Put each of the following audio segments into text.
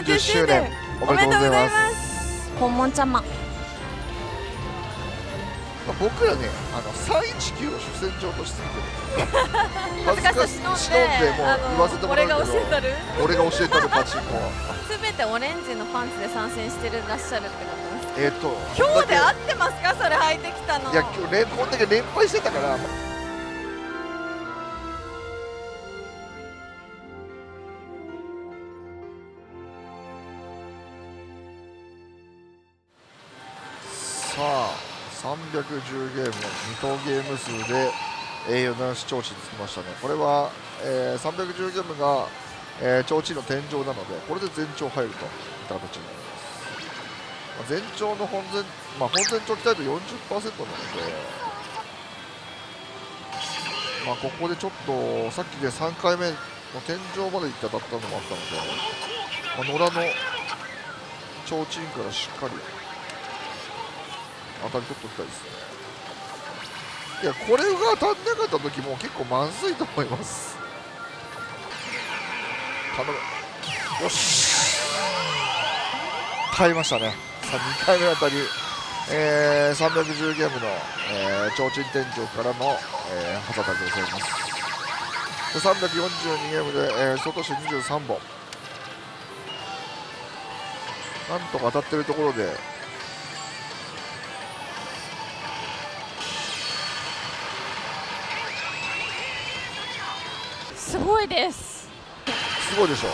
コナグループ創業40周年おめでとうございます。本門ちゃま僕らねあの319を主戦場としすぎてる。恥ずかしさ忍んでもう言わせてもらうけど俺が教えたる。俺が教えたるパチンコすべてオレンジのパンツで参戦してるらっしゃるってことえっ、と今日で合ってますか？それ履いてきたの。いや今日連こんだけ連敗してたから310ゲーム2等ゲーム数で栄養男子調子につきましたね。これは、えー、310ゲームが、えー、調子の天井なのでこれで全長入るといった形になります、まあ、全長の本前、まあ、本前長期態度40%なので、まあ、ここでちょっとさっきで3回目の天井までいっただったのもあったので、まあ、野良の提灯からしっかり当たり取っておきたいですね。いやこれが当たんなかった時も結構まずいと思います。頼む。よし。耐えましたね。さあ2回目あたり、えー、310ゲームの、えー、提灯天井からの、えー、旗たきをされます。で342ゲームで、えー、外手23本。なんとか当たってるところですごいです。すごいでしょ。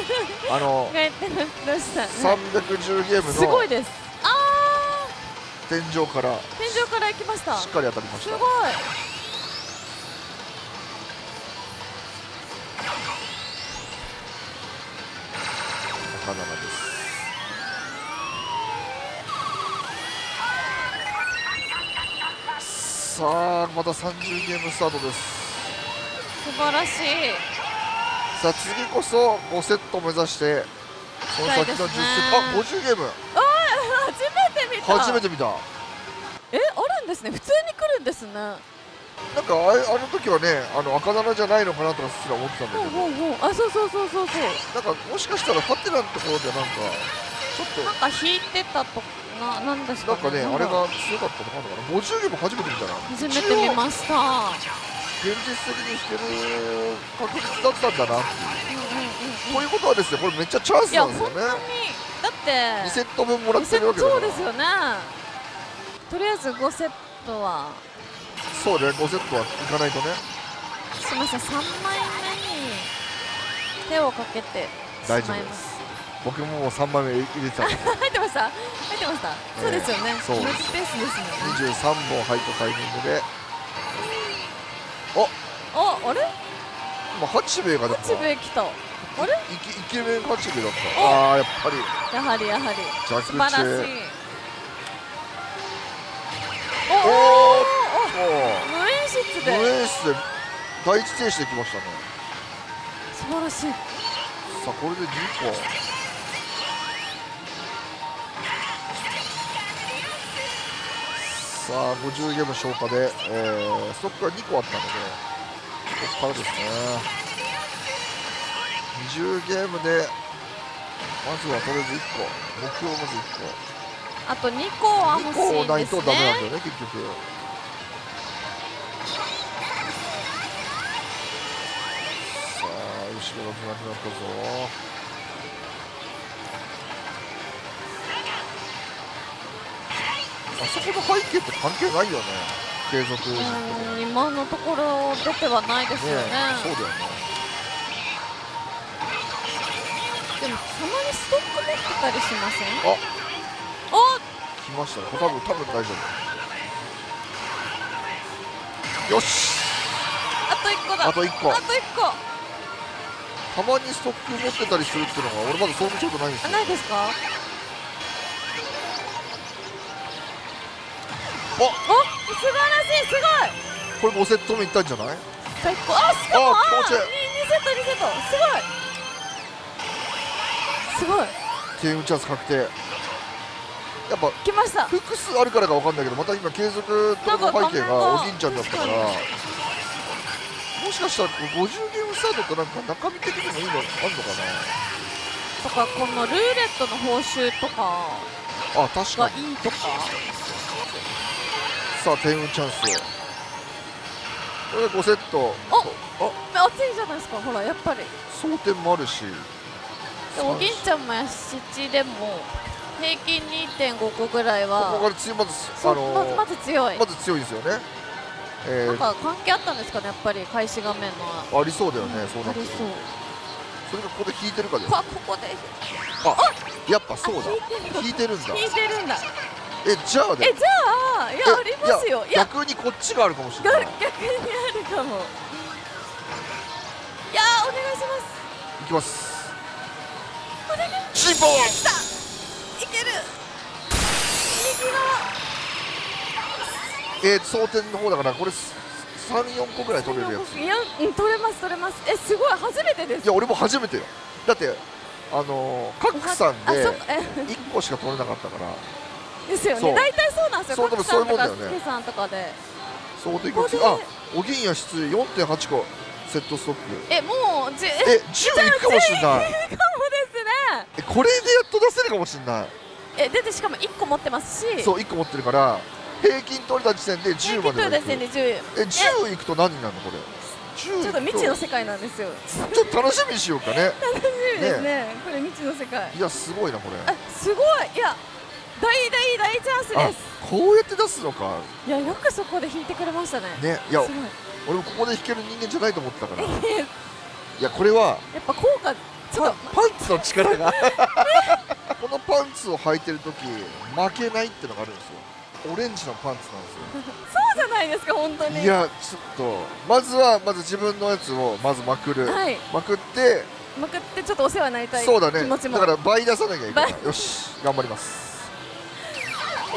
あのどうした？310ゲームのすごいです。あ天井からー天井から行きました。しっかり当たりました。すごい。中七です。さあまた30ゲームスタートです素晴らしい。さあ次こそ5セット目指してこの先の10セット、あ50ゲーム。あ初めて見た。初めて見た。えあるんですね。普通に来るんですね。なんかあれあの時はねあの赤七じゃないのかなとかすら思ってたんだけど。ほうほうあそうそうそうそうそう。なんかもしかしたらハテナのところでなんかちょっと。なんか引いてたとななんですかなんかね、あれが強かったのかな50ゲーム初めて見たな。初めて見ました現実的にしてる確率だったんだなっていう。ということはですねこれめっちゃチャンスなんですよね。だって2セット分もらってるわけだから。そうですよね。とりあえず5セットは。そうね5セットはいかないとね。すみません3枚目に手をかけて大丈夫でます。僕ももう3枚目入れてた 入ってました？入ってました、そうですよね。そう。同じペースですもんね。23本入ったタイミングであ。あれ？今八兵衛がでも八兵衛来た。あれ？イケイケメン八兵衛だっおた。ああーやっぱり。やはりやはり。着素晴らしい。地おおお。おお無演出で。無演出で第一停止できましたね。素晴らしい。さあこれで2個さあ50ゲーム消化で、えーストックが2個あったのでここからですね。20ゲームでまずはとりあえず1個。目標まず1あと2個は個欲2個ないしいんですとダメなんだねよね結局。さあ後ろがなくなったぞあそこの背景って関係ないよね。継続今のところ出てはないですよね。そうだよね。でもたまにストック持ってたりしません？あ。お来ましたね。多分多分大丈夫。よし。あと1個だ。あと1個。あと1個。たまにストック持ってたりするっていうのが俺まだ想像したことないんですよ。あないですか？おお素晴らしいすごい。これ5セット目いったんじゃない？最高。あしかもあ気持ちいい。2セット2セット。すごい。すごい。点打ち合わせ確定。やっぱ来ました。複数あるからか分かんないけどまた今継続との背景がおじいちゃんだったから。もしかしたら50ゲームスタートとなんか中身的にもいいのあるのかとかこのルーレットの報酬とかなあ確かに。がいいとかさあ天運チャンスこれで5セット。あ熱いじゃないですかほらやっぱり。争点もあるし。でも銀ちゃんもや7でも平均2.5個ぐらいここかはら強いまずあのーまず強い。まず強いですよね。えーなんか関係あったんですかねやっぱり開始画面の。ありそうだよねそうなってくるありそう。それがここで引いてるかで。こここで。やっぱそうだ。引いてるんだ。引いてるんだえじゃあね。えじゃあいやえありますよ。いや逆にこっちがあるかもしれがない。逆にあるかも。いやーお願いします。いきます。お願い。チンポン。いける。右側。えー、争点の方だからこれ34個ぐらい取れるやつ。いいや、うん、取れます取れます。えすごい初めてです。や俺も初めてよ。だってあのー、カックさんであそえ。1個しか取れなかったからですよそう。ね大体そうなんですよ。そうでもそういうもんだよね。とかで。相当いここであお銀や質4.8個セットストックえもうじええ10いくかもしんない。かもですね。えこれでやっと出せるかもしんない。え出てしかも1個持ってますし。そう1個持ってるから平均取れた時点で10まで平均取れた時点で10え10いくと何になるのこれ？10ちょっと未知の世界なんですよ。ちょっと楽しみにしようかね。楽しみですね。これ未知の世界。いやすごいなこれ。あすごい。いや大大大チャンスあです。こうやって出すのか。いやよくそこで引いてくれましたね。ねいや俺もここで弾ける人間じゃないと思ってたから。いやこれはやっぱ効果ちょっと。パパンツの力が。このパンツを履いてる時負けないってのがあるんですよ。オレンジのパンツなんです そうじゃないですか本当に。よいやちょっとまずはまず自分のやつをまずまくる、はい。まくってまくってちょっとお世話になりたいそうだね。気持ちもだから倍出さなきゃいけない。倍。よし頑張ります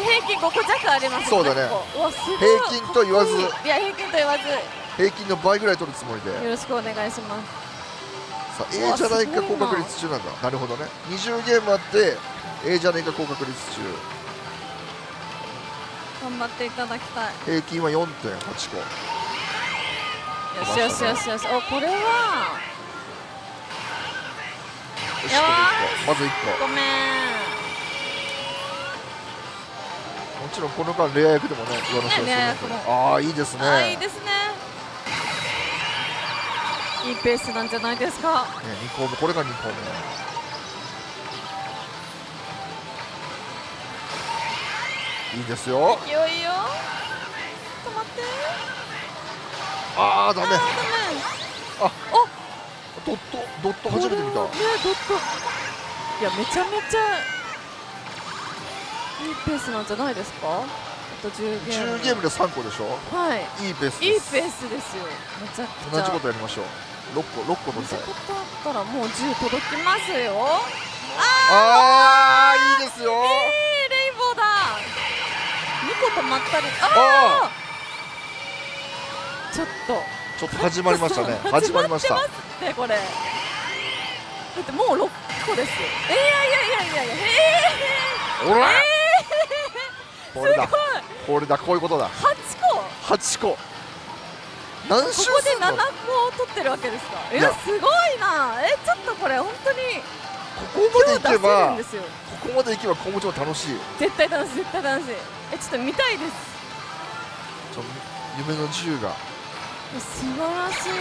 平均5個弱ありますそうだね。ここうわすごい。平均と言わず。いや平均と言わず。平均の倍ぐらい取るつもりで。よろしくお願いします。さあ A じゃないか高確率中なんだ。なるほどね。20ゲームあって A じゃないか高確率中。頑張っていただきたい。平均は4.8個。よしよしよしよし。おこれは。よしやばこれ1個。まず1ごめんもちろんこの間レア役でもね上乗せをするね。レアの役も。でああいいですね。あいいですね。いいペースなんじゃないですか。ね2個目これが2個目。いいですよ。いよいよ。止まって。ああダメ。あーダメ。あドットドット初めて見た。ねドット。いやめちゃめちゃいいペースなんじゃないですか？あと10ゲーム。10ゲームで3個でしょ？はい。いいペースいいペースですよ。めちゃくちゃ。同じことやりましょう。6個6個取りたったらもう10届きますよ。ああいいですよ。えー、レインボーだ。2個止まったり。ああちょっと。ちょっと始まりましたね。始まりました始まってこれ。だってもう6個ですよ。えー、いやいやいやいやいや。えおらー、これだ。すごいこれだ。こういうことだ。8個。8個。何周すここでるの？7個取ってるわけですか？いいや。やすごいな。えちょっとこれ本当にここまでいけばここまでいけば今後ちょっと楽しい絶対楽しい絶対楽しい。えちょっと見たいです。ちょ夢の銃が。素晴らしい。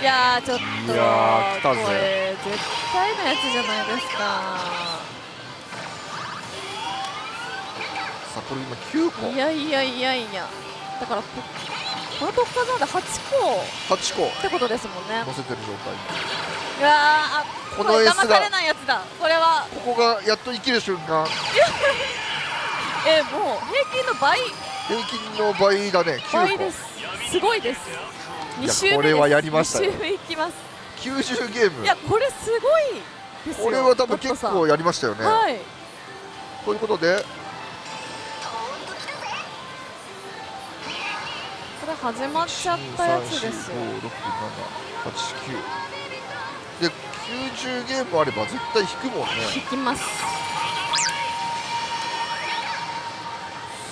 いやーちょっといやー来たぜ。これ絶対のやつじゃないですかさあこれ今9個。いやいやいやいや。だからここの特化なんで8個。っ8個てことですもんね。乗せてる状態。いやーあこの S が。騙されないやつだ。これは。ここがやっと生きる瞬間えもう平均の倍。平均の倍だね9個。倍です。すごいです。2周目これはやりましたよ。2周目いきます。90ゲーム。いやこれすごいですよ。これは多分結構やりましたよね。はい。ということでれ始まっちゃったやつですよ123456789で90ゲームあれば絶対引くもんね引きます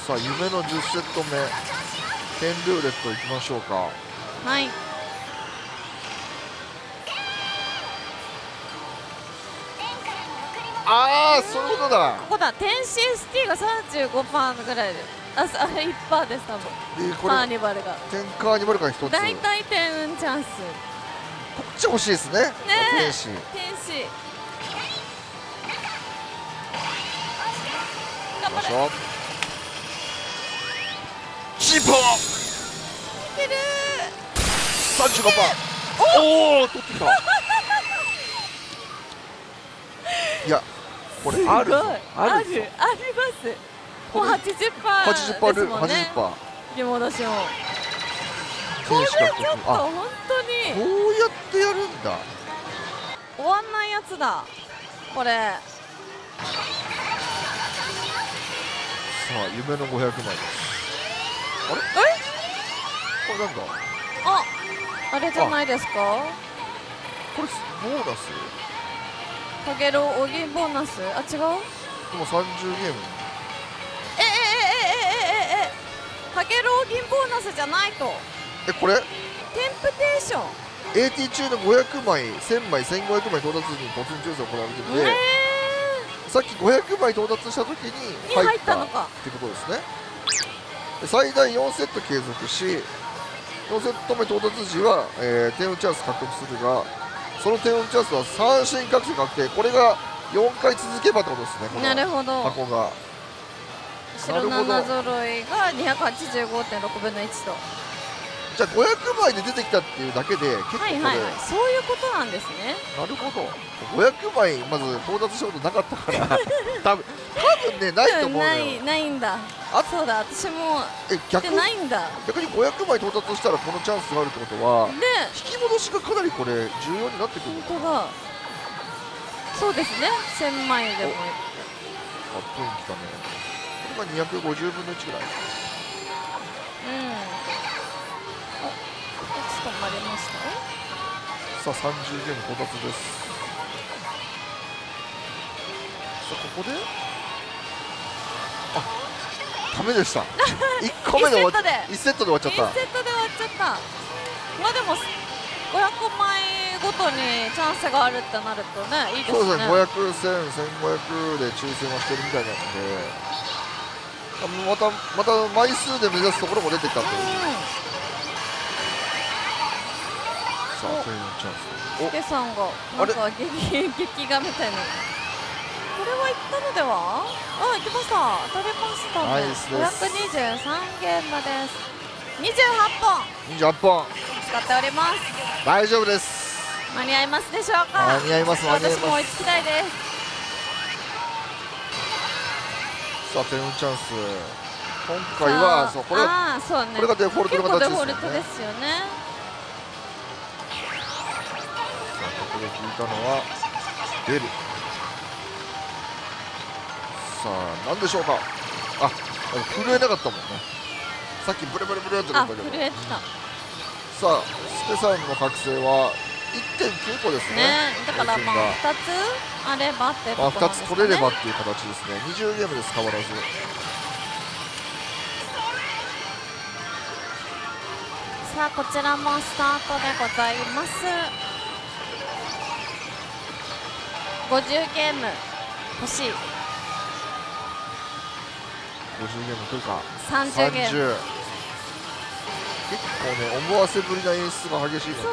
さあ夢の10セット目点ルーレットいきましょうかはいああそういうことだここだ天使 ST が35%ぐらいであそあれ1%です多分。カーれニバルが。点カーニバルが一つ。こ大体点運チャンスっち欲しいですね。え。天使。天使。頑張れよいしょ。チーポー。いける35%おお取ってきた。いやこれあるあるぞ。あるありますもう 80%80% ルーですもんね。80%引き戻しもこれちょっと本当こにうやってやるんだ。終わんないやつだ。これ。さあ夢の500枚です。あれ？これなんだ？ああれじゃないですか？これボーナス？かげろうおぎボーナス？あ違う？でも30ゲーム竹ローギンボーナスじゃないと。えこれ？テンプテーション。AT 中の500枚1000枚1500枚到達時に突入抽選行われてるので、えー、さっき500枚到達した時に入ったのか。ってことですね。最大4セット継続し4セット目到達時は、えー、点打チャンス獲得するがその点打チャンスは三振覚醒確定。これが4回続けばってことですねなるほど。箱が。白7揃いが285.6分の1と。じゃあ500枚で出てきたっていうだけで結構これ、はいはいはい。そういうことなんですね。なるほど。500枚まず到達したことなかったから。多分多分ねないと思うのよ。ないないんだ。あそうだ。私もえ逆？でないんだ。逆に500枚到達したらこのチャンスがあるってことはで引き戻しがかなりこれ重要になってくる本当だ。そうですね。1000枚でも。かっこいいきたねこれが250分の1ぐらい。うん。おいつ止まりました？さあ30ゲーム到達です。さあここで？あダメでした。1個目で終わっ1セットで。1セットで終わっちゃ1った。セットで終わっちゃった。まあでも500枚ごとにチャンスがあるってなるとねいいですね。そうですね。500、1000、1500で抽選はしてるみたいなので。あまたまた枚数で目指すところも出てきたと。いうさあお。というチャンス。ケさんがなんか劇劇画みたいな。これは行ったのでは？あ行きました。当たりましたね。ナイスです。523ゲームです。28本。お28本。使っております。大丈夫です。間に合いますでしょうか？間に合います間に合います。私も追いつきたいですさあ点運チャンス。今回はそうこれそうね。これがデフォルト結の形構デフォルトですよね。ですよねさあここで聞いたのは出るさあ何でしょうか。あ震えなかったもんね。さっきブルブルブルってなあったけど。震えてた。さあスケさんの覚醒は1.9個ですね。ねだからまあ対2つあればって戦がまあ、2とこなんですかねつ取れればっていう形ですね。20ゲームです変わらず。さあこちらもスタートでございます。50ゲーム欲しい。50ゲーム来るか30ゲーム。30結構ね思わせぶりな演出が激しいなの。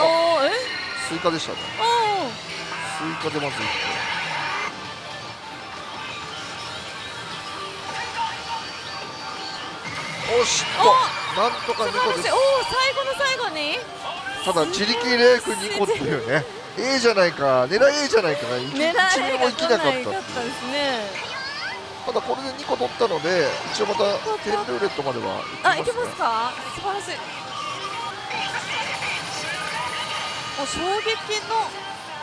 おーえ？スイカでしたね。スイカでまず1個おしっと。なんとか2個です。おお最後の最後に。ただ自力レーク2個っていうね。A じゃないか狙い A じゃないかが 1, 狙いが1も生きなかった。っですね。ただこれで2個取ったので一応また点ルーレットまではあ、いけ行きますね。ますか。素晴らしいもう衝撃の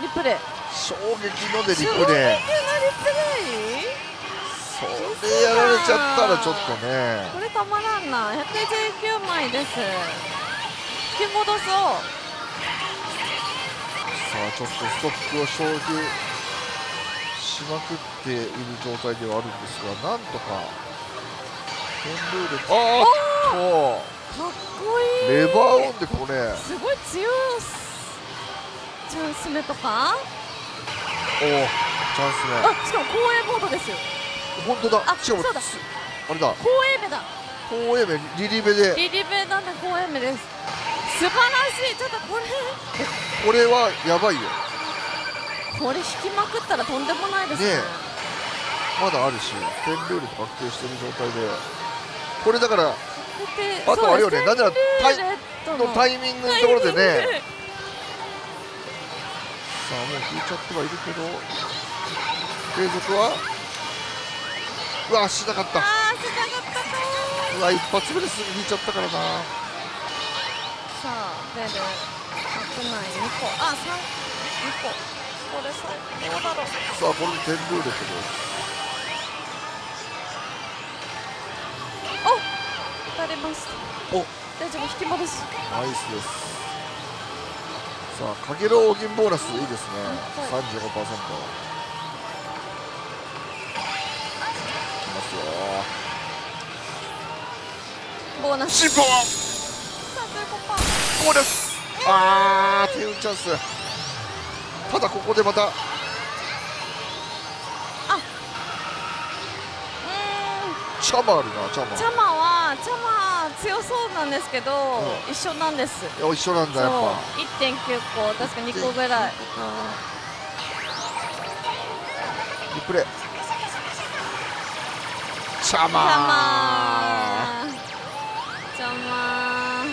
リプレイ。衝撃のでリ衝撃のリプレイ。それやられちゃったらちょっとね。これたまらんな。119枚です。引き戻そう。さあちょっとストックを消費しまくっている状態ではあるんですがなんとか。テンルーレあーっかっこいい。とレバーオンでこれ。すごい強いチャンス目とか？おおチャンスあしかも公営ボードですよ。目本当だ。あしかもそうだ。つあれだ。公営目だ。東映目リリベで。リリベだね公営目です。素晴らしい。ちょっとこれ。これはやばいよ。これ引きまくったらとんでもないですね。ねまだあるしテンルーレ確定してる状態で。これだからであとあれよね。なんならタイのタイミングのところでねさあもう引いちゃってはいるけど継続は？うわしなかった。うわ一発目です。ぐ引いちゃったからな。さあベル。白内2個。あ三2個。これ最後どうだろう。さあこれでテンルーレットです。お当たりました。お。大丈夫引き戻し。ナイスですさあかげろう銀ボーナスいいですね。はい35%いきますよ。ボーナス。進行。は35%ここです。あーティウンチャンス。ただここでまた。うーん。チャマあるなチャマチャマはチャマ強そうなんですけど、う一緒なんです。一緒なんだやっぱ。1.9個確か2個ぐらい。リプレイ。チャチャママチャマ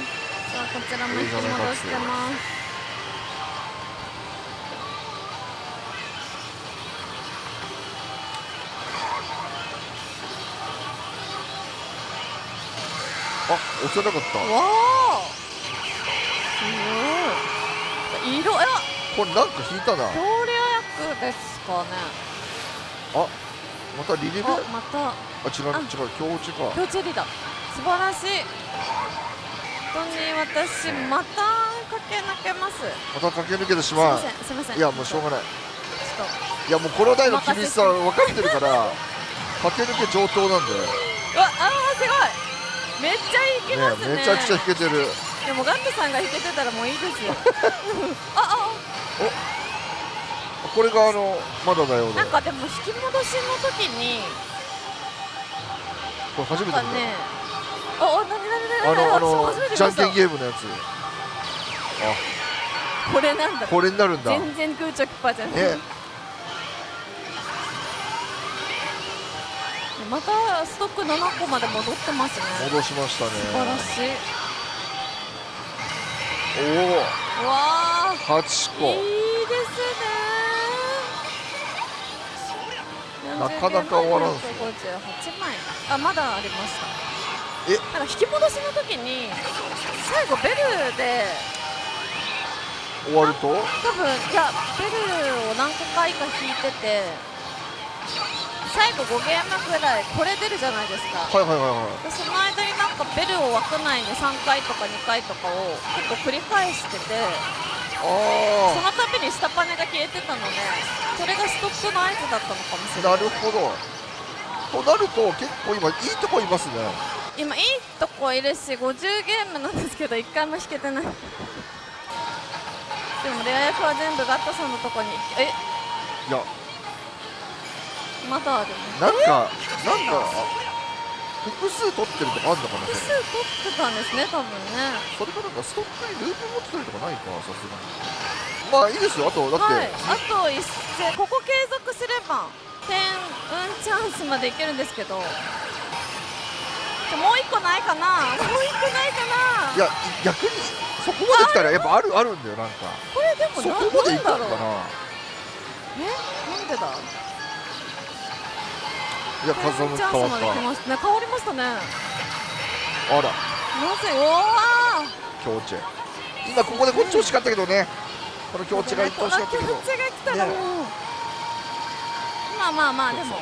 さあこちらも引き戻してますあ押せなかった。わあ。すごい。色いやこれなんか引いたな。強略ですかね。あまたリリベあまた。あ違うあ。違う強打か。強チェリだ素晴らしい。本当に私また駆け抜けます。また駆け抜けてしままうすいません。いやもうしょうがない。いやもうこの台の厳しさ分かってるから駆け抜け上等なんだよ。とうわあーすごいめっちゃいけますね。めちゃくちゃ引けてる。でもガントさんが弾けてたらもういいですよ。あこれがあのまだだよあな。んかでも引き戻しの時にこれ初めて見なんかねああなになにたあのあのじゃんけんゲームのやつこれなんだこれになるんだ全然空直キパーじゃない、ねまたストック7個まで戻ってますね。戻しましたね。素晴らしい。おうわお8ーいいです個ね。なかなか終わらんすよ58枚。あまだありました。え？なんか引き戻しの時に最後ベルで終わると？多分いやベルを何個回か引いてて最後5ゲームぐらいこれ出るじゃないですか。はいはいはいはい。でその間になんかベルを枠内に3回とか2回とかを結構繰り返しててそあの度に下パネが消えてたのでそれがストップの合図だったのかもしれなあないるほど。となると結構今いいとこいますね。今いいとこいるし50ゲームなんですけど1回も引けてない。でもレア役は全部ガットさんのとこにえ？いやまだあるねなんかなんかあ複数取ってるとかあるのかな複数取ってたんですね多分ね。それかなんかストックにループ持ってたりとかないかさすがに。まあいいですよ。あとだって、はい。あと一戦ここ継続すれば点運チャンスまでいけるんですけど。もう一個ないかな？もう一個ないかな？いや逆にそこまで来たらやっぱあるあるんだよなんか。これでもそなこまでいくのかな？え？なんでだ？いや風向き変わった。来ましたね変わりましたね。なあら。ぜ？うわ強チェ今ここでこっち欲しかったけどね。この強が一等欲しかったけど。こっちが来たらもう、まあまあまあでも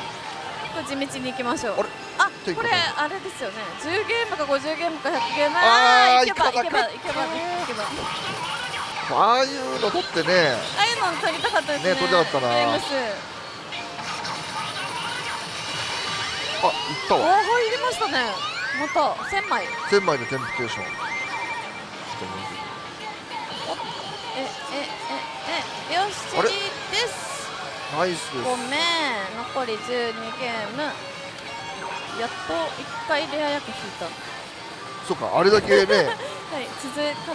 地道に行きましょう。あこれあれですよね。10ゲームか50ゲームか100ゲーム。あーー行けば行けば行けば行けばああいうの取ってね。ああいうの撮りたかったですね。ね撮りたかったなあいったわ。入りましたね。もっと1000枚。1000枚でテンプテーション。ええええよし次です。ナイスです。ごめん。残り12ゲーム。やっと1回レア役引いた。そうかあれだけね。はい続いた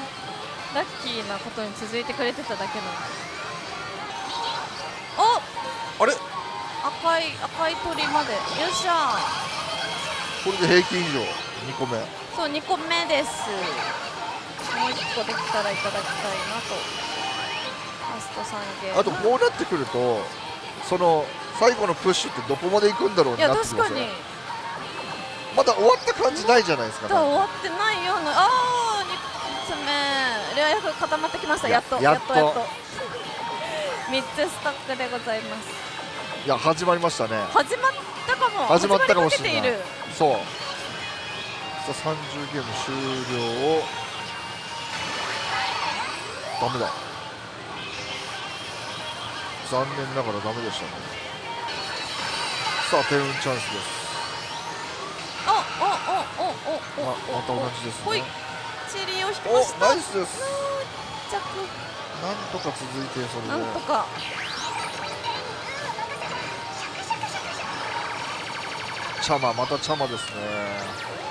ラッキーなことに続いてくれてただけなのおあれ？赤い赤い鳥まで。よっしゃ。これで平均以上？2個目。そう2個目です。もう1個できたらいただきたいなと。ラスト3ゲーム。あとこうなってくるとその最後のプッシュってどこまで行くんだろうなってき確かに。ますねまだ終わった感じないじゃないですか、まだ終わってないような。ああ2つ目。レア役固まってきました。やっとやっと。やっと3つストックでございますいや始まりましたね。始まったかも。始まったかもしれない。そう。さあ30ゲーム終了を。ダメだ。残念ながらダメでしたね。さあテ運チャンスです。おおおおおおまおまた同じですね。チリを引きました。おナイスです。着。なんとか続いてそれで。なんとかチャマまたチャマですね。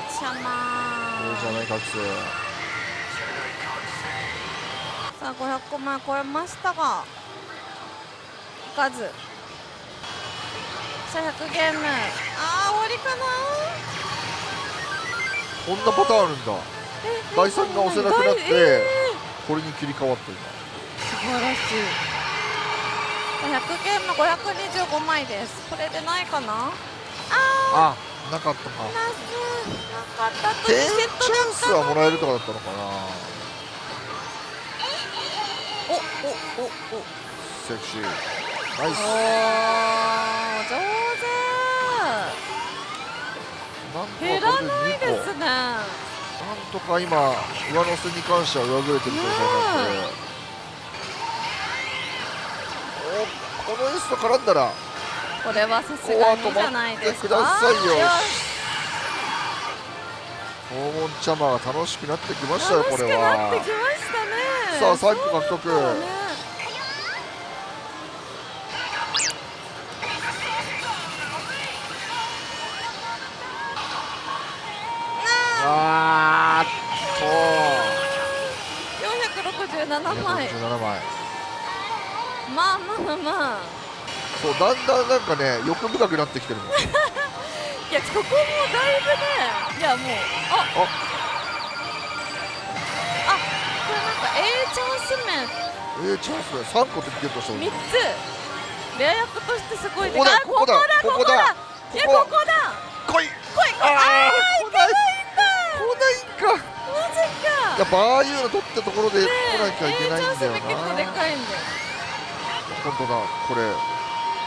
シャこれじゃマない覚醒。さあ500個前超えましたがいかず。さあ100ゲーム。あー終わりかな。こんなパターンあるんだ。え第三が押せなくなってえこれに切り替わってるー素晴らしい。100ゲーム525枚です。これでないかな。ああなかったか。なかったあと2テンセットチャンスはもらえるとかだったのかな。おおおおセクシー。ナイスおー上なん手。減らないで2個ですねなんとか今上乗せに関しては上振れてる状なっておこのエースと絡んだらこれはさすがにじゃないですか？くださいよ。よ黄金茶間が楽しくなってきまししたよこれ楽しくなはってきましたねさあ三個獲得ねあーっ467と枚。217枚まあまあまあそうだんだんなんかね欲深くなってきてるもん いやここもだいぶねいやもうああ。あこれなんか A チャンス面。えー、チャンスだよ。3個でゲットした3つ。レア役としてすごいここだあここだここここだ。だ。いやここだ。来い。来い。あーー来ない来ないんか。マジか。やっぱああいうの取ったところで来なきゃいけないんだよチャンス目結構でなかいんだよ。本当だこれ。2000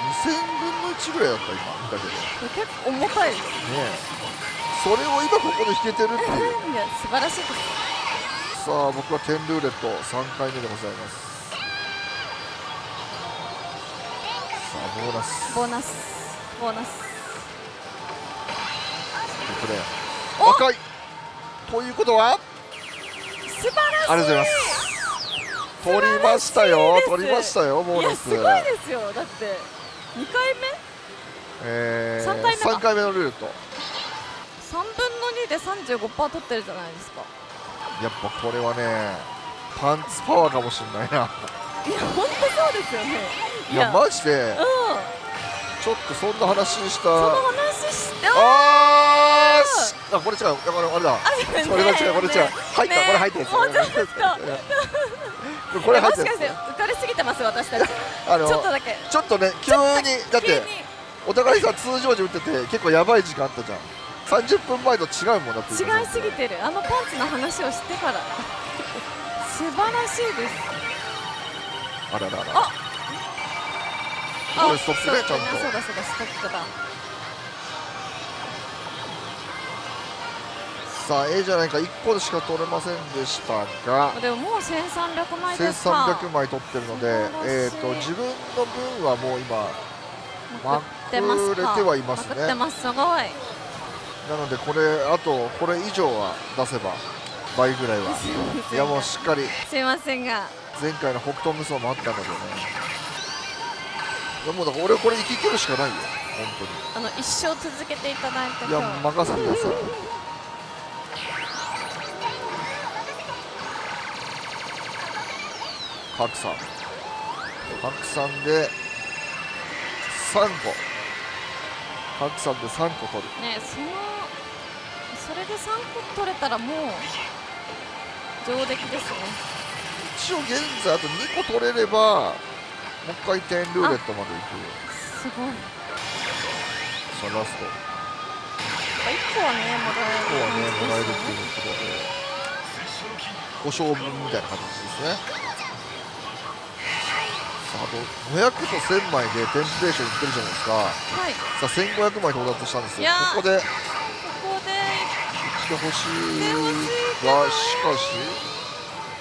分の1ぐらいだった今見たけど。結構重たいですえ。それを今ここで引けてるっていう。いや素晴らしいです。さあ僕は10ルーレット3回目でございます。さあボーナス。ボーナス。ボーナス。これお！赤い。ということは？素晴らしい！ありがとうございます。取りましたよ。取りましたよボーナス。すごいですよ。だって2回目？えー、三回目か3回目のルート。3分の2で35%取ってるじゃないですか。やっぱこれはねパンツパワーかもしれないな。いや本当そうですよね。いやマジでうん。ちょっとそんな話した。その話して。ああこれ違う。いやこれあれだ。あねこれは違うこれ違う。ね入ったねこれ入ってるんですよもこれ入もしかして浮かれすぎてます私たち。あのちょっとだけ。ちょっとね急にだってお互いさ通常時打ってて結構やばい時間あったじゃん。30分前と違うもんだって違いすぎてる。あのパンツの話をしてから。素晴らしいです。あららら。あ。これストップね。ちゃんと。そうだそうだ。ストップださあ A じゃないか1個しか取れませんでしたがでももう1300枚ですか1300枚取ってるのでえー、と自分の分はもう今まくってます。かまくれてはいます。ねまくってます。すごい。なのでこれあとこれ以上は出せば倍ぐらいは。いやもうしっかり。すいませんが。前回の北東無双もあったのでね。いやもうだから俺これ生き切るしかないよ。本あの一生続けていただいて当にいや任せてください拡散拡散で3個。拡散で3個取る。ねそのそれで3個取れたらもう上出来ですね。一応現在あと2個取れればもう一回点ルーレットまでいくすごい。さあラスト。1個はねもらえるここはね。感じもらえるっていうことで5勝分みたいな形ですね。さああと500と1000枚でテンプレーションいってるじゃないですか。はい。さあ1500枚到達したんですよ。ここで。ここで。来てほしい。来てほしい。がしかし。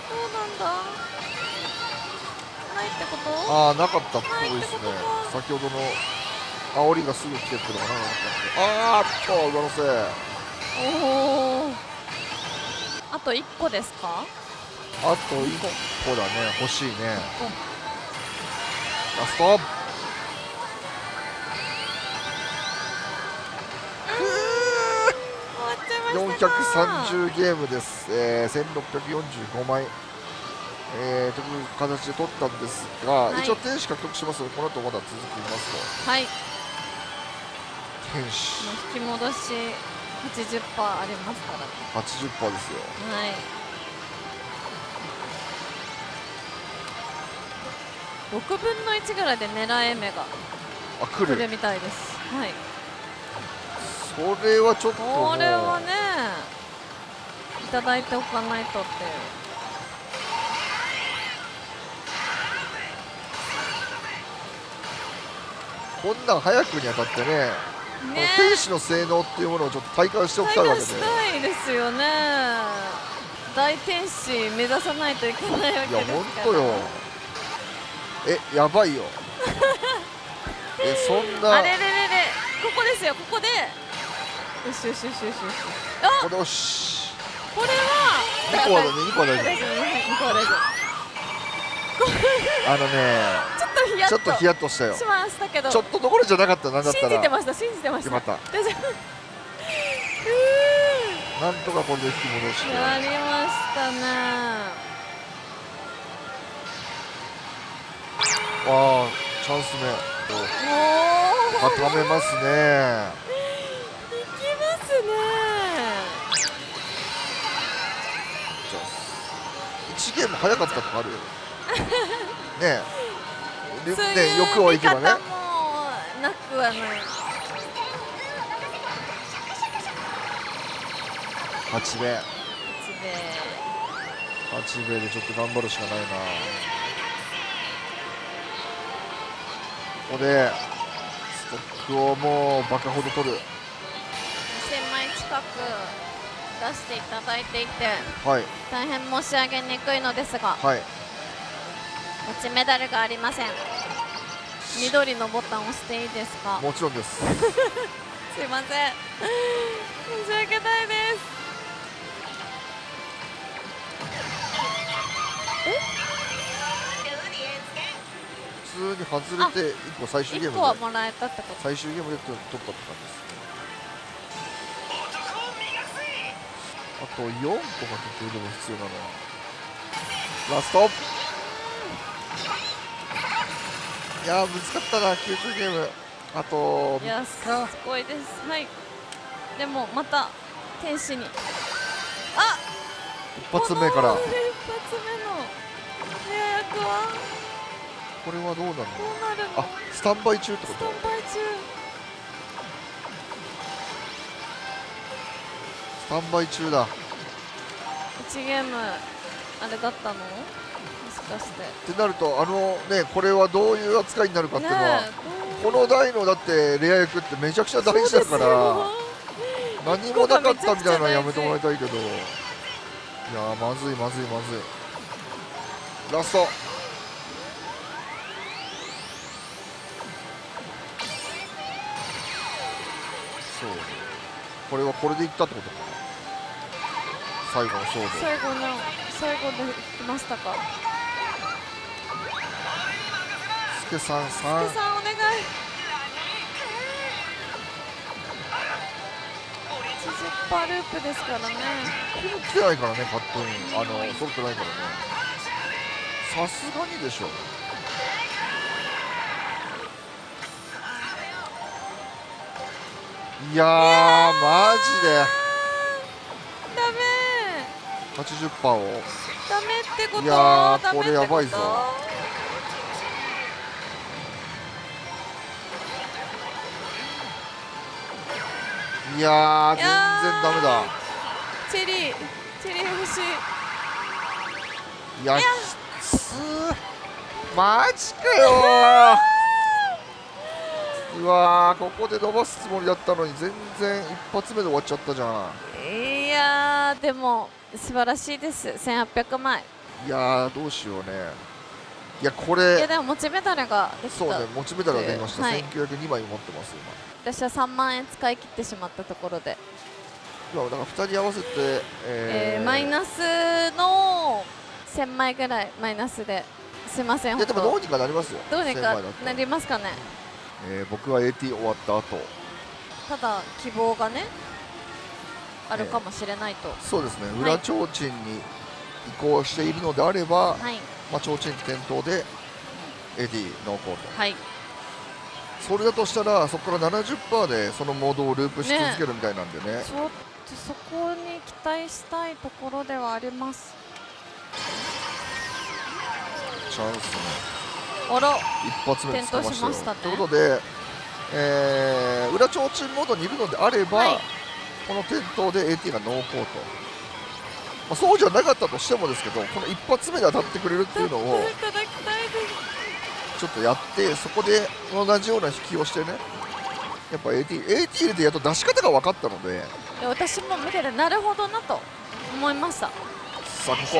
どうなんだ。ないってこと？ああなかったっぽいですね。先ほどの。煽りがすぐ来てっていうのがなかったんであーっと上乗せ。おおあと1個ですか？あと1個だね。欲しいね。個ラスト。終わっちゃいましたか430ゲームです、えー、1645枚、えー、という形で取ったんですが、はい。一応天使獲得しますのでこの後まだ続きますはい。と天使。引き戻し80%ありますからね。80%ですよ。はい6分の1ぐらいで狙え目があ来る。みたいです。はい。それはちょっとこれはねいただいておかないとっていう。こんなん早くにあたってねね。天使の性能っていうものをちょっと体感しておきたいわけで。体感したいですよね。大天使目指さないといけないわけいやですから。本当よえやばいよ。えそんな。あれれれれここですよここで。よしよしよしよしよし。あこれよし。これは2個はね2個は大丈夫。2個は大丈夫。夫あのねちょっとヒヤッとしたよ。しましたけど。ちょっとどころじゃなかったなんだった信じてらました信じてました。よかっ大丈夫。うなんとかこれで引き戻して。ーやりましたねああチャンス目固めますね。いきますね。じゃあ1ゲーム早かったとかある？よ ねえね欲をいけばね。なくはない。8米一で8米でちょっと頑張るしかないなここでストックをもうバカほど取る。2000枚近く出していただいていてはい。大変申し上げにくいのですがはい。持ちメダルがありません。緑のボタンを押していいですか？もちろんです。すいません。申し訳ないです通に外れて1個最終ゲー1ムで個はもらえたってこと？最終ゲームで取ったって感じですあと4個が結局でも必要な。のはラスト。いやー難かったな90ゲーム。あといや3す日ごいです。はい。でもまた天使に。あ一発目から。一発目のレア役は？これはどうなるの？あスタンバイ中ってこスとタンバイ中。スタンバイ中だ。1ゲームあれだったの？もしかして。ってなるとあのねこれはどういう扱いになるかっていうのは、ねえこの台のだってレア役ってめちゃくちゃ大事だから何もなかったみたいなのはやめてもらいたいけど。いやーまずいまずいまずい。ラストそうここれはこれでいったってことかな。最後の勝負。最後の最後で来ましたか。スケさんス3ケさんお願い。80パーループですからね。来てないからねカットインあの揃ってないからね。さすがにでしょいやーマジで。ダメ80%を。ダメってこと？いやこれやばいぞ。いやー全然ダメだ。チェリーチェリー欲しい。いや。きつー。マジかよーうわーここで伸ばすつもりだったのに全然一発目で終わっちゃったじゃん。いやーでも素晴らしいです。1800枚いやーどうしようね。いやこいやれでも持ちメダルができそうたね持ちメダルが出ました、はい。1902枚持ってます私は3万円使い切ってしまったところで、今今だから2人合わせて、ええーマイナスの1000枚ぐらいマイナスで。すいませんいやでも本どうにかなりますよ。1000当どうにかなりますかねえー僕は AT 終わった後。ただ希望がねあるかもしれないと、そうですね。はい。裏提灯に移行しているのであれば、はい。まあ、提灯点灯で AT ノーコートはい。それだとしたらそこから70%でそのモードをループし続けるみたいなんでね。ちょっとそこに期待したいところではあります。チャンスねあら一発目でつけましましたねということで、えー裏提灯モードにいるのであれば、はい。この点灯で AT がノーコート、まあ、そうじゃなかったとしてもですけどこの一発目で当たってくれるっていうのをちょっとやってそこで同じような引きをしてねやっぱ AT, AT 入れてやっと出し方が分かったので私も見ててなるほどなと思いました。さあここ。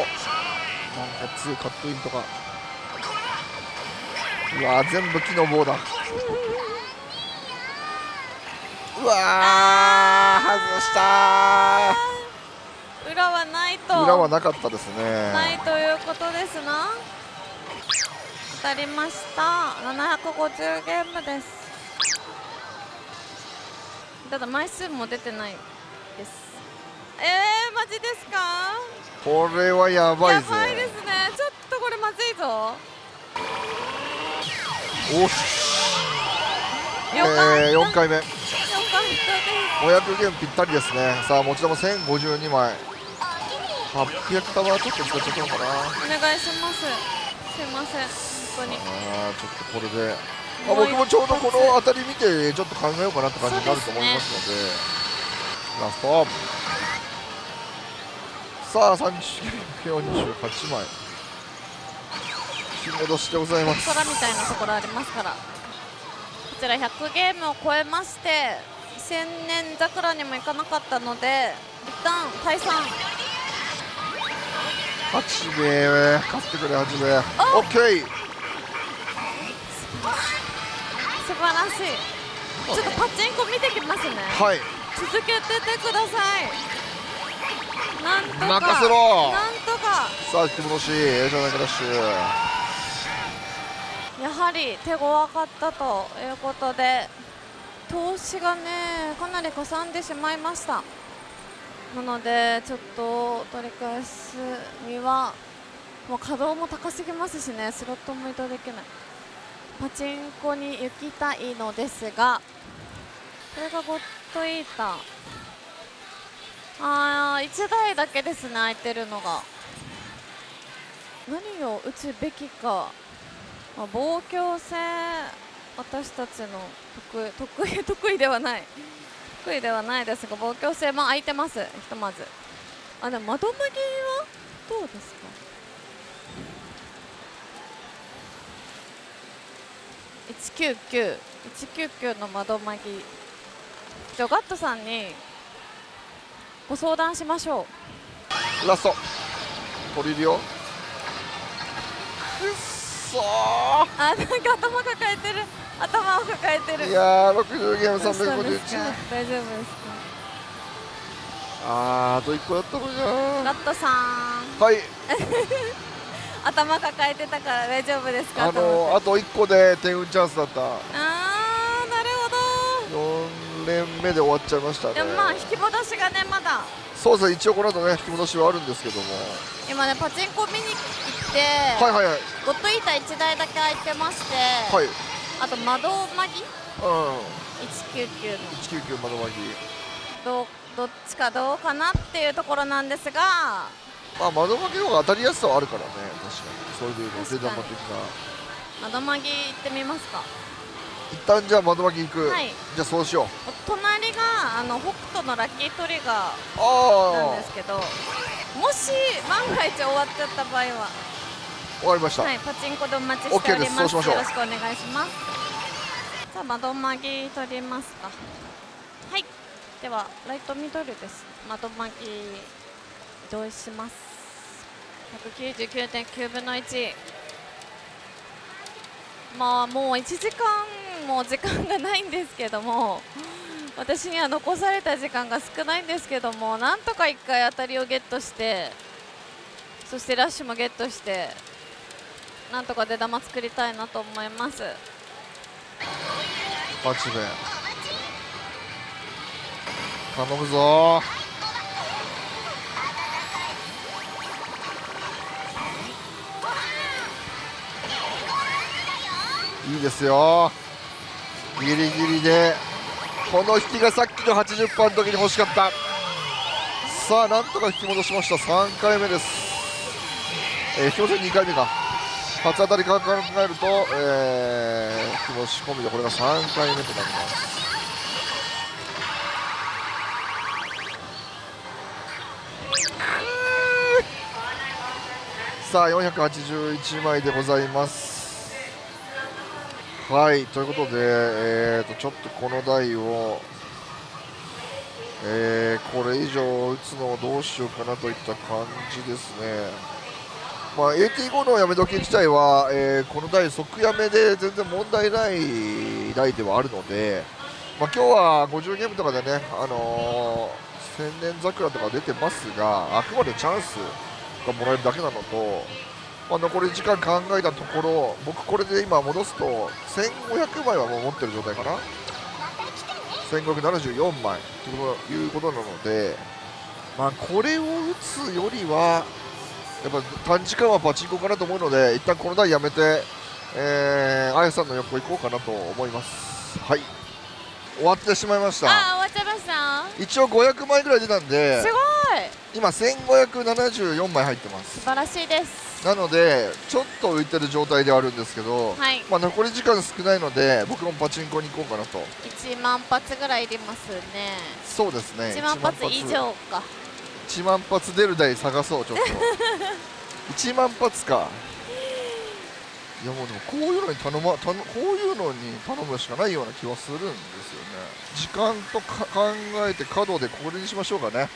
なんか2カットインとかうわー全部木の棒だ。うわー外した裏はないと。ー裏はなかったですね。ないということですな。当たりました。750ゲームです。ただ枚数も出てないです。えー、マジですか？これはやばいぜ。やばいですね。ちょっとこれまずいぞえー、4回目。よかった500ゲームぴったりですね。さあ持ち玉1052枚。800玉はちょっと使っちゃったのかな。お願いします。すいません。本当に。あーちょっとこれで、あ、もう僕もちょうどこの当たり見てちょっと考えようかなって感じになると思いますので。ラストさあ348枚金戻しでございます。空みたいなところありますから。こちら100ゲームを超えまして千年桜にも行かなかったので一旦退散。八兵衛勝ってくれ八兵衛オッケー。素晴らしい。ちょっとパチンコ見てきますね。はい。続けててください。なんとか。任せろ。なんとか。さあ引き戻し。エージャーナイトダッシュやはり手強かったということで投資がねかなりかさんでしまいました。なのでちょっと取り返すにはもう稼働も高すぎますしねスロットも移動できない。パチンコに行きたいのですがこれがゴッドイーターあー1台だけですね空いてるのが。何を打つべきか。まあ、防御性私たちの得意得意得意ではない。得意ではないです。が防御性も空いてます。ひとまず。あでも窓麦はどうですか？199 199の窓マギじゃあガットさんにご相談しましょう。ラスト。取り入れよくっそーあなんか頭抱えてる。頭を抱えてる。いやー60ゲームどうしたんです351か大丈夫ですか？あーあと1個だったのにな。ラットさん。はい。頭抱えてたから大丈夫ですか？あのあと1個で天運チャンスだった3連目で終わっちゃいましたね。でもまあ引き戻しがねまだ。そうですね一応この後ね引き戻しはあるんですけども。今ねパチンコ見に行ってはいはいはい。ゴッドイーター1台だけ空いてましてはい。あと窓マギうん。199の。199窓マギどどっちかどうかなっていうところなんですが。まあ窓マギの方が当たりやすさはあるからね確かに。それで言うと値段的な。窓マギ行ってみますか。一旦じゃあ窓マギ行く、はいじゃあそうしようお隣があの北斗のラッキートリガーなんあですけどもし万が一終わっちゃった場合はあ終わりました、はい、パチンコでお待ちしております。しよろしくお願いします。さあ、窓マギ取りますか。はい、ではライトミドルです。窓マギ移動します。199.9分の1。まあもう1時間も時間がないんですけども。私には残された時間が少ないんですけどもなんとか1回当たりをゲットしてそしてラッシュもゲットしてなんとか出玉作りたいなと思います。八兵衛。頼むぞ。いいですよ。ギリギリでこの引きがさっきの80番の時に欲しかった。さあなんとか引き戻しました。3回目です。えー、引き戻し2回目か。初当たり考えると、えー、引き戻し込みでこれが3回目となります。さあ481枚でございます。はいということで、えー、とちょっとこの台を、えーこれ以上打つのをどうしようかなといった感じですね。まあ、AT5 のやめ時自体は、えーこの台即やめで全然問題ない台ではあるので、まあ、今日は50ゲームとかでね、あのー千年桜とか出てますがあくまでチャンスがもらえるだけなのと、まあ、残り時間考えたところ僕これで今戻すと1500枚はもう持ってる状態かな。1574枚ということなので、まあ、これを打つよりはやっぱ短時間はパチンコかなと思うので一旦この台やめて、えー、あやさんの横行こうかなと思います。はい。終わってしまいました。あー終わっちゃいました。一応500枚ぐらい出たんですごい今1574枚入ってます。素晴らしいです。なのでちょっと浮いてる状態ではあるんですけど、はい。まあ、残り時間少ないので僕もパチンコに行こうかなと。1万発ぐらいいりますね。そうですね。1万発以上か。1万発出る台探そうちょっと。1万発か。いやもうでもこういうのに頼ま頼こういうのに頼むしかないような気はするんですよね。時間とか考えて角でこれにしましょうかね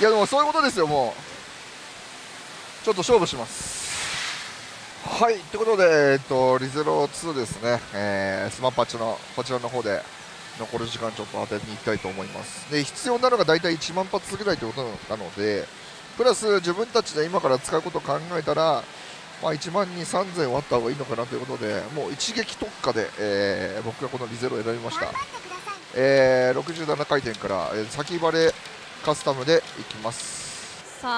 いやでもそういうことですよもう。ちょっと勝負します。はいということで、えっと、リゼロ2ですね、えースマッパッチのこちらの方で残る時間ちょっと当てに行きたいと思います。で必要なのが大体1万発ぐらいということなのでプラス自分たちで今から使うことを考えたら、まあ、1万に3000割った方がいいのかなということでもう一撃特化で、えー僕がこのリゼロを選びました、えー67回転から、えー先バレカスタムでいきます。さ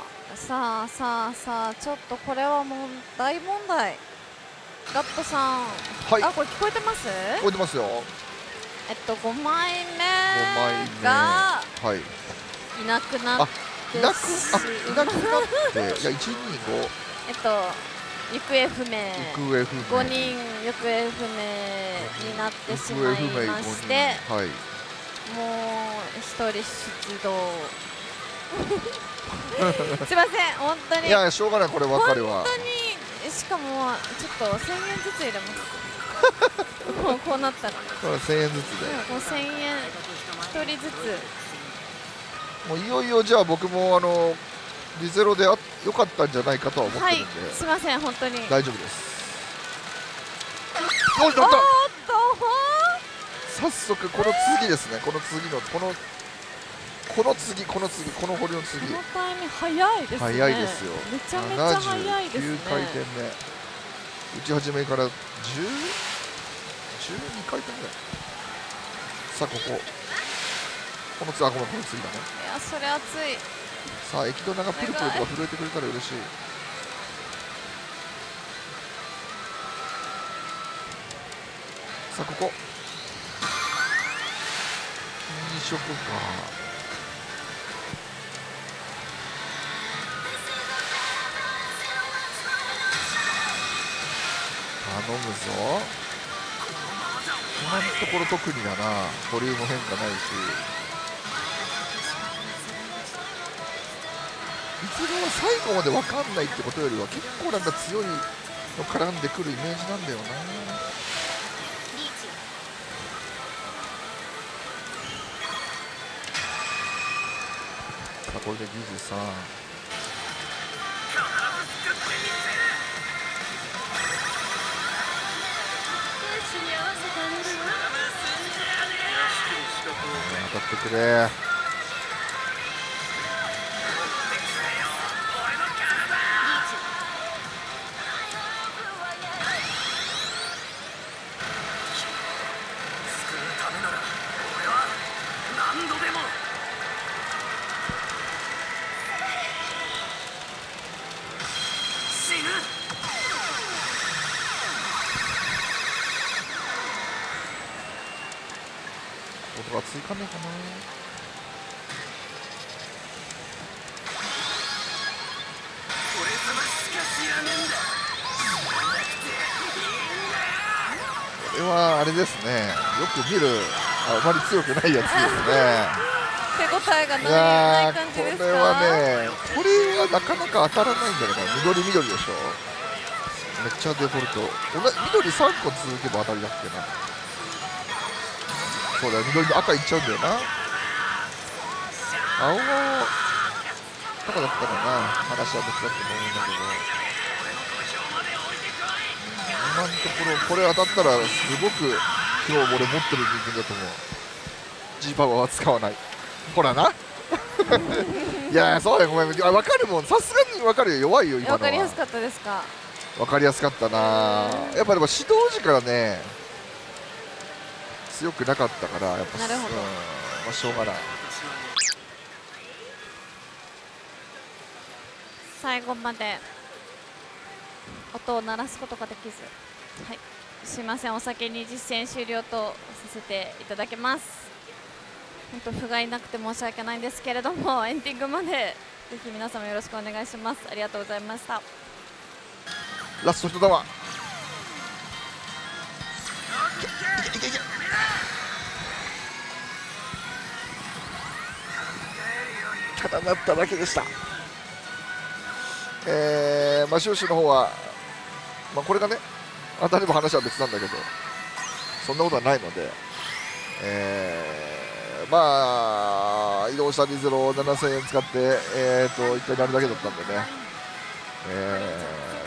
あさあさあさあちょっとこれはもう大問題。ガットさん、はい。あこれ聞こえてます？聞こえてますよ。えっと5枚目5枚目。がはい。いなくなっあていなくし。あいなくなっていや125えっと行方不明。行方不明。5人行方不明になってしまいま5人してはいもう一人出動。すいません本当に。いやしょうがないこればっかりは。本当にしかもちょっと1000円ずつ入れます。もうこうなったら。これ1000円ずつで。もう1000円一人ずつ。もういよいよじゃあ僕もあのリゼロであ良かったんじゃないかとは思ってはいるんで、すいません本当に。大丈夫です。おっと早速この次ですね。この次のこのこの次この次この堀の次。このタイミング早いですね。早いですよ。めちゃめちゃ早いですね。79回転目。打ち始めから10 12回転ぐらいさあここ。この次あごめんこの次だね。いやそれ熱い。さあエキドナがプルプルとか震えてくれたら嬉しい。さあここ金色か頼むぞ。今のところ特にだな。ボリューム変化ないし。いつも最後まで分かんないってことよりは結構なんか強いの絡んでくるイメージなんだよな。これでギズさん。当たってくれ音が追加ねえかな。これはあれですね。よく見るあまり強くないやつですね。手応えがいない感じですか？これはねこれはなかなか当たらないんじゃないかな。緑緑でしょ。めっちゃデフォルト緑3個続けば当たりだっけなそうだよ。緑の赤いっちゃうんだよな。青とかだったらな。話は別だと思うんだけど。今のところこれ当たったらすごく今日俺持ってる人間だと思う。G パワーは使わない。ほらな。いやそうだよごめん。あ分かるもん。さすがに分かるよ。弱いよ今のは。わかりやすかったですか分かりやすかったなやっぱでも指導時からね強くなかったからやっぱなるほど。うんまあ、しょうがない。最後まで音を鳴らすことができず、はい、すいません。お先に実践終了とさせていただきます。本当不甲斐なくて申し訳ないんですけれども エンディングまでぜひ皆様よろしくお願いします。ありがとうございました。ラスト一玉ただなっただけでした。えー、まあ収支の方は、まあ、これがね当たれば話は別なんだけどそんなことはないので、えー、まあ移動した水を7000円使って、えー、と1回なるだけだったんでね、え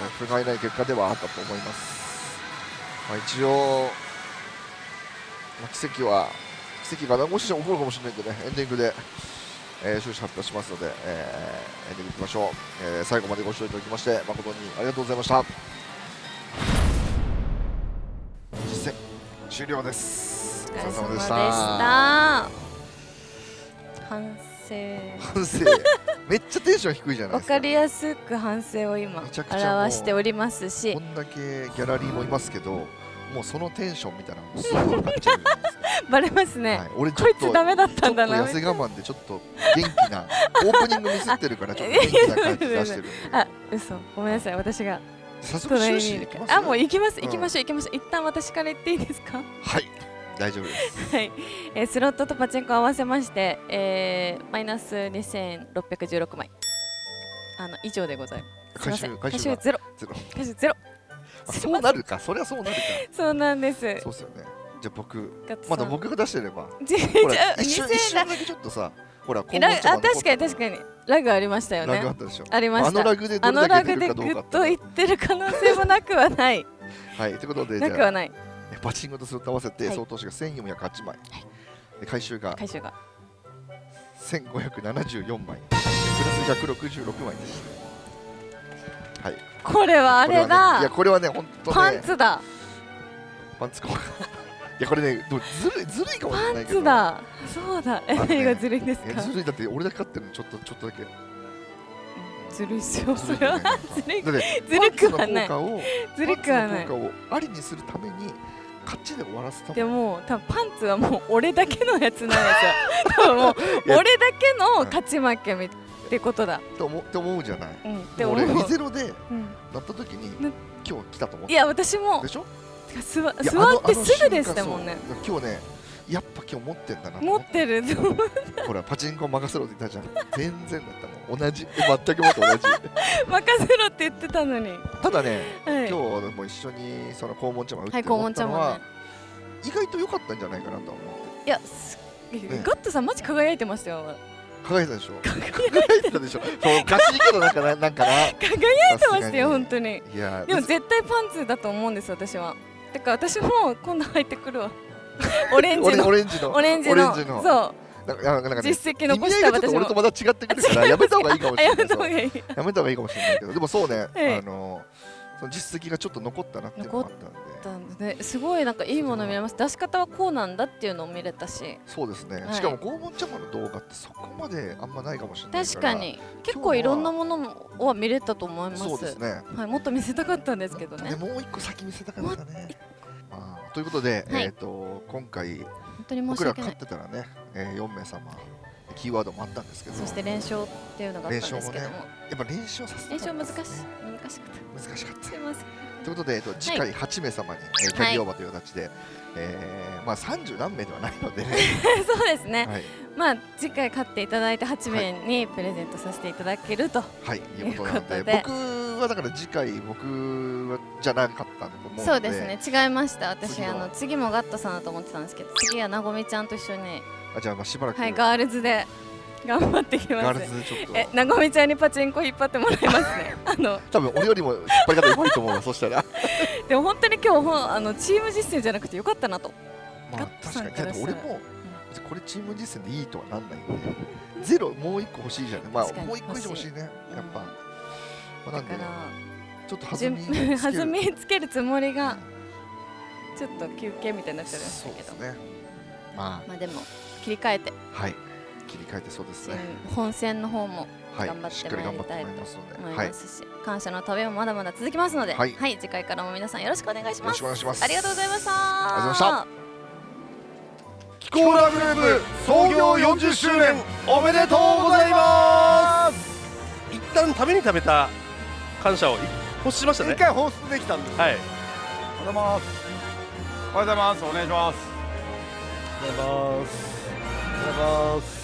ー、不甲斐ない結果ではあったと思います、まあ、一応、まあ、奇跡は奇跡がもしかしたら起こるかもしれないんでね。エンディングで、えー終始発表しますので、えーエンディングいきましょう、えー最後までご視聴いただきまして誠にありがとうございました。実践終了です。お疲れ様でしでしたた。反省。反省。めっちゃテンション低いじゃないですか。わかりやすく反省を今めちゃくちゃもう表しておりますし。こんだけギャラリーもいますけどもうそのテンションみたいなのすぐ分かっちゃうバレますね、はい、俺ちょこいっとつダメだっちょっとたんだな。痩せ我慢でちょっと元気なオープニングミスってるからちょっと元気な感じ出してるあ嘘。ごめんなさい。私が早速終始いきますあもう行きますうん行きましょう行きましょう。一旦私から言っていいですか？はい。大丈夫です。はい、えースロットとパチンコ合わせまして、えーマイナス2616枚。あの以上でございます。回収回収が。ゼロ。ゼロ。回収ゼロ。あそうなるか。そりゃそうなるかそうなんです。そうっすよね。じゃあ僕まだ僕が出してれば。ほら一瞬2000一瞬だけちょっとさほらあ確かに確にかに。ラグありましたよラグあねったでしょ。ありました。あのラグでどあれだのラグでけ出るかどうぐっとかってる可能性もなくはない。はいということでじゃあなくはない。えパチンコとスロット合わせてはい。総投資が1408枚。で回収が回収が。1574枚。プラス166枚ですはいこれはあれこはねいやだこれはね本当ね。パンツだ。パンツか。いやこれねどうずるいずるいかもしれパンないけど。ツだ。そうだ。のね何がずるいんですか？ずるいだって俺だけ買ってるの？ちょっとちょっとだけ。ずるいっすよ。ずそれはずるい。ずるくはない。ずるくはない。効果をありにするために勝ちで終わらせたでも多分パンツはもう俺だけのやつなんですよ。もう俺だけの勝ち負けみってことだ。って思って思うじゃない。うん。でも俺思う。2ゼロでうん。なった時にな今日来たと思っていや私も。でしょ？座座ってすぐでしたもんね。今日ねやっぱ今日持ってんだなと持ってる。ほらパチンコ任せろって言ったじゃん。全然だったもん。同じ。全くもって同じ。任せろって言ってたのに。ただねはい。今日も一緒にその肛門茶碗打ってはい肛思ったのは門茶碗ね。意外と良かったんじゃないかなとは思って。いやすガットさんマジ輝いてましたよ輝いたでしょ？輝いてたでしょ？そうおかしいけどなんかななんかな。輝いてましたよ本当に。いやでも絶対パンツだと思うんです私は。てか私も今度入ってくるわ。オレンジの。オレンジの。オレンジの。そう。なんかなんかね実績意残した私も。俺とまた違ってくるから やめた方がいいかもしれないやめた方がいい。かもしれないけど。でもそうね、はいあのその実績がちょっと残ったなっていうのがあったんでだんですごいなんかいいもの見れます。出し方はこうなんだっていうのを見れたし。そうですね、はい。しかも拷問茶碗の動画ってそこまであんまないかもしれない確かに。結構いろんなものは見れたと思います。そうですね。はい、もっと見せたかったんですけどね。ねもう一個先見せたかったね。まあということで、はい。えっ、と今回本当に申僕ら勝ってたらね、えー、4名様キーワードもあったんですけど。そして連勝っていうのがあったんですけども。やっぱ連勝させた連かった勝難し難しくて難しかった。すいませんということで、えっと、次回8名様に、えーキャリーオーバーという形で、えーまあ30何名ではないのでね、そうですね、はい、まあ次回勝っていただいて8名にプレゼントさせていただけると、はい、い。うことなので僕はだから次回僕はじゃなかったと思うので。そうですね。違いました。私あの次もガットさんだと思ってたんですけど次はなごみちゃんと一緒に。あじゃあまあしばらく、はいガールズで頑張ってきます。えなごみちゃんにパチンコ引っ張ってもらいますね。あの多分俺よりも引っ張り方うまいと思うわそしたら。でも本当に今日あのチーム実践じゃなくてよかったなと。まあ確かに。俺も別にこれチーム実践でいいとはなんないんでゼロもう一個欲しいじゃない。まあもう一個以上欲しい。ねやっぱ、まあ、なんでだからちょっと弾順みをつける。弾みつけるつもりがちょっと休憩みたいになっちゃいましたけど、ね。ままあでも切り替えて、あはい切り替えてそうですね。本戦の方もはい。頑張ってしっかり頑張ってまいりたいもらいますので思いはいよますし、感謝の旅もまだまだ続きますので、ははいい、次回からも皆さんよろしくお願いします。ろしくお願いします。ありがとうございました。ありがとうございまキコーラグループ創業40周年おめでとうございます。一旦ためにためた感謝を欲しましたね。一回放出できたんですはい。おはようございます。おはようございます。お願いします。ありがとうございますおはようございます